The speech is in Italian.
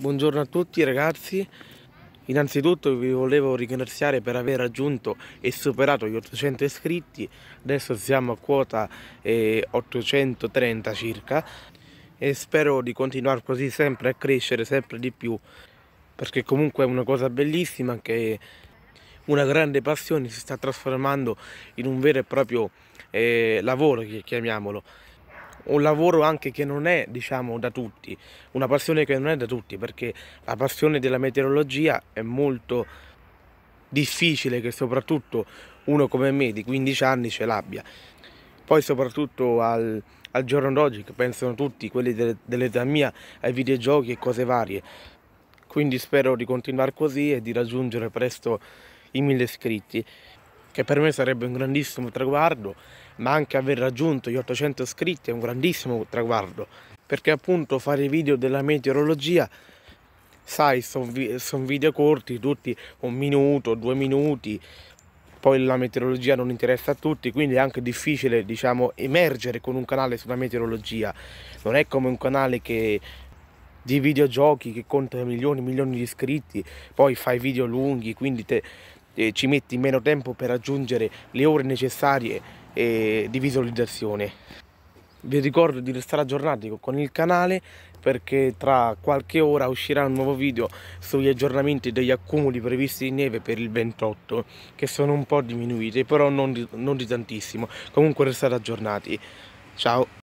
Buongiorno a tutti ragazzi, innanzitutto vi volevo ringraziare per aver raggiunto e superato gli 800 iscritti, adesso siamo a quota eh, 830 circa. E spero di continuare così sempre a crescere sempre di più perché comunque è una cosa bellissima che una grande passione si sta trasformando in un vero e proprio eh, lavoro, chiamiamolo un lavoro anche che non è diciamo da tutti, una passione che non è da tutti perché la passione della meteorologia è molto difficile che soprattutto uno come me di 15 anni ce l'abbia. Poi soprattutto al, al giorno d'oggi che pensano tutti, quelli de, dell'età mia, ai videogiochi e cose varie. Quindi spero di continuare così e di raggiungere presto i mille iscritti che per me sarebbe un grandissimo traguardo, ma anche aver raggiunto gli 800 iscritti è un grandissimo traguardo, perché appunto fare video della meteorologia, sai, sono vi son video corti, tutti un minuto, due minuti, poi la meteorologia non interessa a tutti, quindi è anche difficile, diciamo, emergere con un canale sulla meteorologia. Non è come un canale che di videogiochi che conta milioni e milioni di iscritti, poi fai video lunghi, quindi te, eh, ci metti meno tempo per raggiungere le ore necessarie eh, di visualizzazione. Vi ricordo di restare aggiornati con il canale perché tra qualche ora uscirà un nuovo video sugli aggiornamenti degli accumuli previsti di neve per il 28 che sono un po' diminuiti però non di, non di tantissimo. Comunque restate aggiornati. Ciao